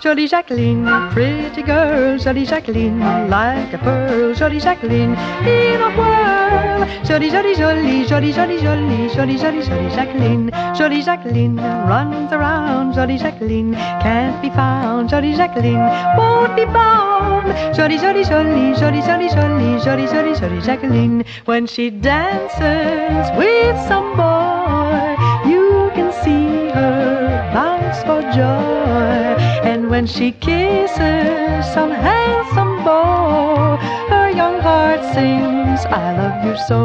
Jolie Jacqueline, pretty girl, Jolie Jacqueline, like a pearl, Jolie Jacqueline, in a whirl. Jolie, jolie, jolie, jolie, jolie, jolie, jolie, jolie, jolie Jacqueline, Jolie Jacqueline runs around, Jolie Jacqueline can't be found, Jolie Jacqueline won't be bound. Jolie, jolie, jolie, jolie, jolie, jolie, jolie, jolie, jolie Jacqueline, when she dances with some boy, joy. And when she kisses some handsome beau, her young heart sings, I love you so.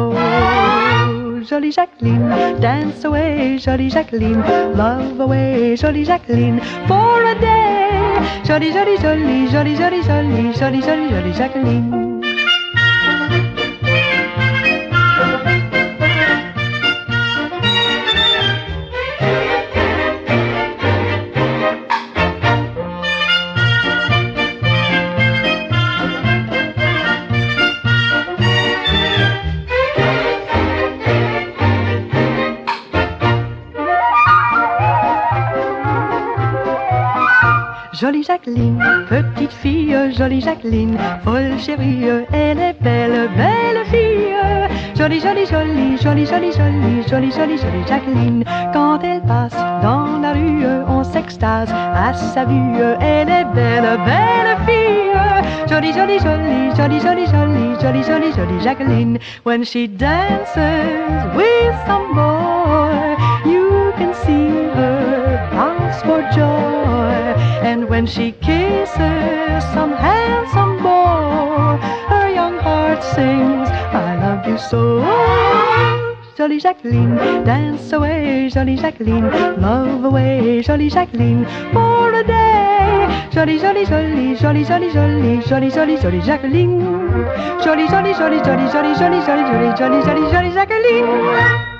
Jolie Jacqueline, dance away, Jolie Jacqueline, love away, Jolie Jacqueline, for a day. Jolie, jolie, jolie, jolie, jolie, jolie, jolie, jolie, jolie Jacqueline. Jolie Jacqueline, petite fille, jolie Jacqueline, folle chérie, elle est belle, belle fille. Jolie, jolie, jolie, jolie, jolie, jolie, jolie, jolie, jolie Jacqueline. Quand elle passe dans la rue, on s'extase à sa vue, elle est belle, belle fille. Jolie, jolie, jolie, jolie, jolie, jolie, jolie, jolie, jolie Jacqueline. When she dances with some boy, when she kisses some handsome boy, her young heart sings, I love you so. Jolie Jacqueline, dance away, Jolie Jacqueline, love away, Jolie Jacqueline, for a day. Jolie, jolie, jolie, jolie, jolie, jolie, jolie, jolie, jolie Jacqueline. Jolie, jolie, jolie, jolie, jolie, jolie, jolie, jolie, jolie, jolie, jolie Jacqueline.